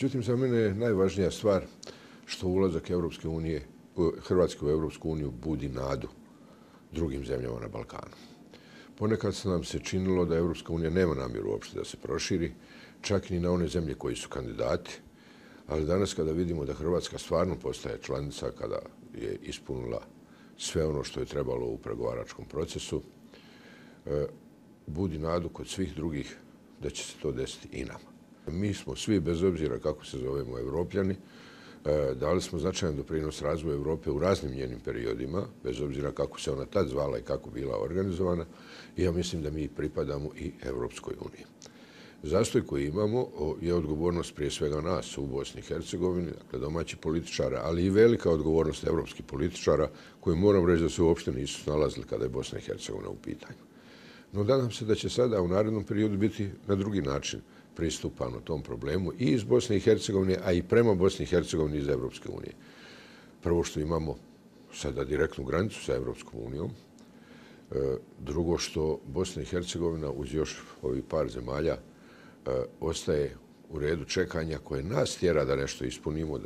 Međutim, za mene je najvažnija stvar što ulazak Evropske unije, Hrvatske u Evropsku uniju budi nadu drugim zemljama na Balkanu. Ponekad se nam se činilo da Evropska unija nema namjeru uopšte da se proširi, čak ni na one zemlje koji su kandidati, ali danas kada vidimo da Hrvatska stvarno postaje članica, kada je ispunila sve ono što je trebalo u pregovaračkom procesu, e, budi nadu kod svih drugih da će se to desiti i nama. Mi smo svi, bez obzira kako se zovemo evropljani, e, dali smo značajan doprinos razvoju Evrope u raznim njenim periodima, bez obzira kako se ona tad zvala i kako bila organizovana. I ja mislim da mi pripadamo i Evropskoj uniji. Zastoj koji imamo je odgovornost prije svega nas u Bosni i Hercegovini, dakle domaći političara, ali i velika odgovornost evropskih političara koji moram reći da se uopšte nisu snalazili kada je Bosna i Hercegovina u pitanju. No, nadam se da će sada u narednom periodu biti na drugi način pristupano tom problemu i iz Bosne i Hercegovine, a i prema Bosni i Hercegovini iz Evropske unije. Prvo što imamo sada direktnu granicu sa Evropskom unijom, e, drugo što Bosna i Hercegovina uz još ovih par zemalja e, ostaje u redu čekanja koje nas tjera da nešto ispunimo,